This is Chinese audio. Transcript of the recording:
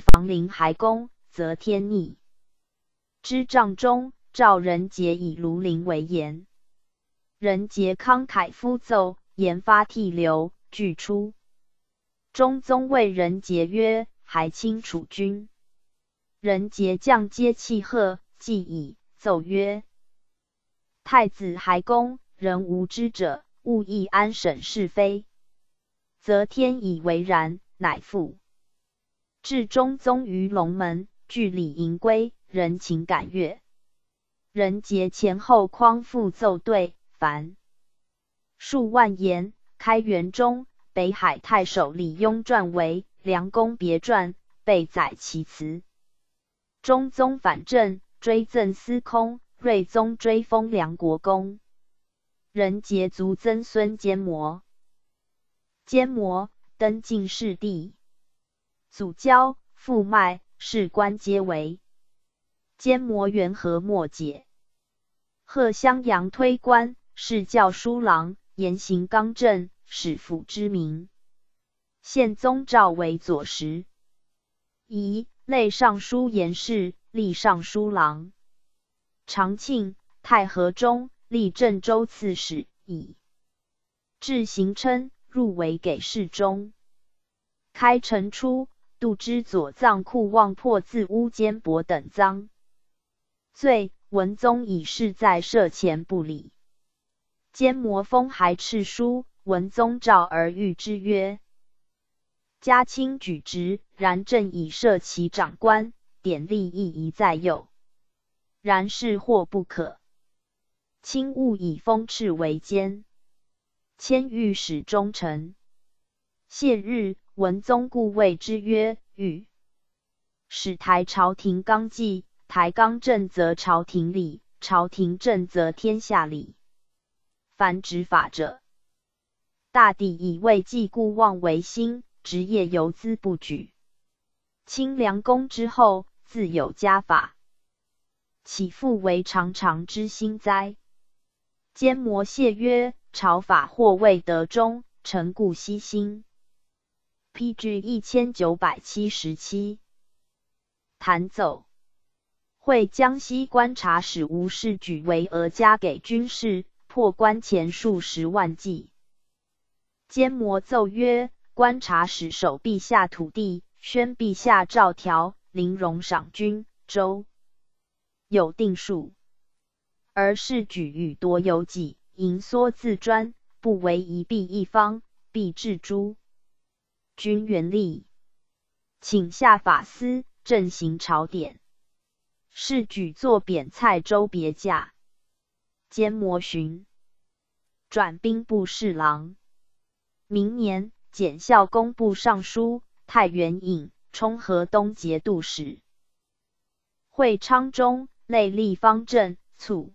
房陵还公，则天逆之帐中，赵仁杰以庐陵为言。仁杰慷慨夫奏，言发涕流，俱出。中宗谓仁杰曰：“还清楚君。”仁杰将皆泣贺，既已，奏曰：“太子还公，人无知者，勿议安审是非，则天以为然。”乃复。至中宗于龙门，据礼迎归，人情感悦。人节前后匡复奏对，凡数万言。开元中，北海太守李邕传为《梁公别传》，备载其词。中宗反正，追赠司空。睿宗追封梁国公。人杰族曾孙坚摩。坚摩登进士第，祖交父脉，士官皆为。监摩元和末解，贺襄阳推官，是教书郎，言行刚正，使府之名。宪宗诏为左拾遗。类尚书言事，历尚书郎。长庆太和中，历郑州刺史，以至行称入为给事中。开城初，杜之左藏库望破自乌坚帛等赃，罪文宗以事在赦前不理。兼摩封还敕书，文宗召而谕之曰。嘉亲举直，然朕以设其长官，典吏亦宜在右。然事或不可。卿勿以封敕为奸。迁御史中丞。谢日，文宗故谓之曰：“欲使台朝廷纲纪，台纲正则朝廷理，朝廷正则天下理。凡执法者，大抵以为纪故妄为心。”职业游资不举。清凉公之后，自有家法，岂复为常常之心哉？坚摩谢曰：“朝法或未得中，臣故悉心。” P.G. 一千九百七十七。弹奏。会江西观察使吴氏举为额加给军士，破关前数十万计。坚摩奏曰。观察使守陛下土地，宣陛下诏条，临戎赏军，州有定数。而是举与多有己，盈缩自专，不为一弊一方，必致诸君原力，请下法司，正行朝典。是举作贬蔡州别驾，兼摩巡转兵部侍郎。明年。检校工部尚书、太原尹、充河东节度使。会昌中，内立方正，卒。